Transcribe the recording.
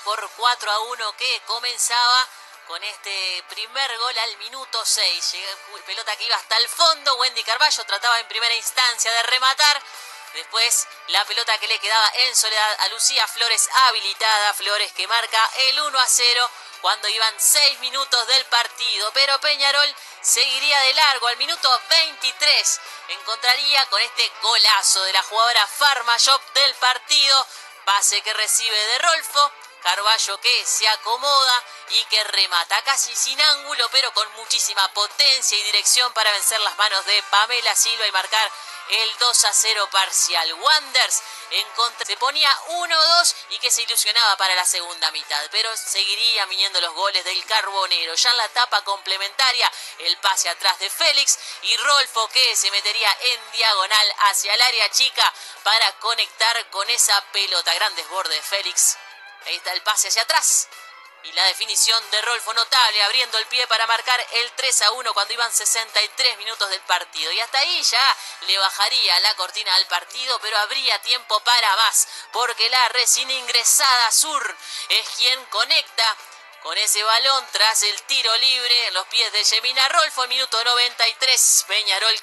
por 4 a 1 que comenzaba con este primer gol al minuto 6. Pelota que iba hasta el fondo. Wendy Carballo trataba en primera instancia de rematar. Después la pelota que le quedaba en soledad a Lucía Flores habilitada. Flores que marca el 1 a 0 cuando iban 6 minutos del partido. Pero Peñarol seguiría de largo al minuto 23. Encontraría con este golazo de la jugadora Farmashop del partido. Pase que recibe de Rolfo. Carballo que se acomoda y que remata casi sin ángulo pero con muchísima potencia y dirección para vencer las manos de Pamela Silva y marcar el 2 a 0 parcial. Wanders en contra se ponía 1-2 y que se ilusionaba para la segunda mitad, pero seguiría viniendo los goles del Carbonero. Ya en la etapa complementaria, el pase atrás de Félix y Rolfo que se metería en diagonal hacia el área chica para conectar con esa pelota. Grandes bordes de Félix. Ahí está el pase hacia atrás. Y la definición de Rolfo notable, abriendo el pie para marcar el 3 a 1 cuando iban 63 minutos del partido. Y hasta ahí ya le bajaría la cortina al partido, pero habría tiempo para más, porque la recién ingresada Sur es quien conecta con ese balón tras el tiro libre en los pies de Yemina Rolfo, minuto 93. Peñarol.